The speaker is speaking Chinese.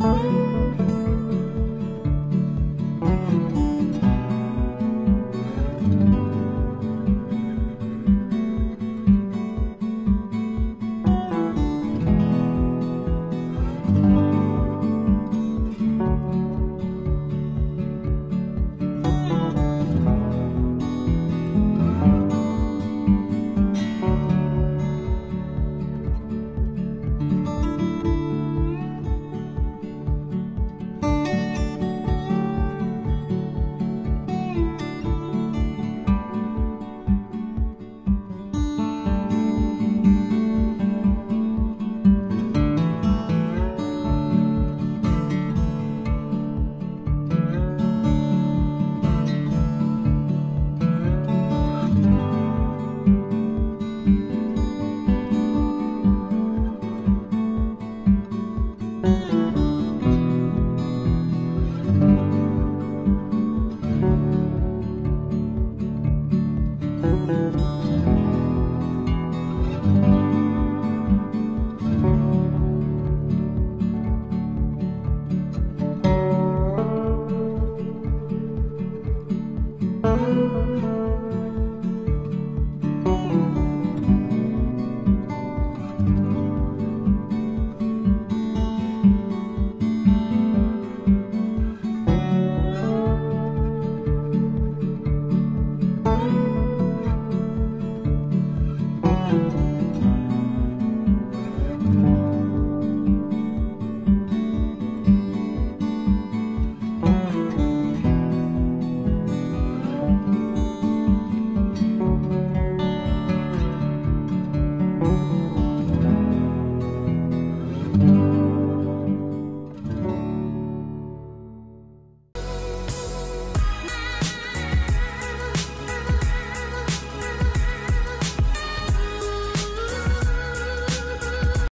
嗯。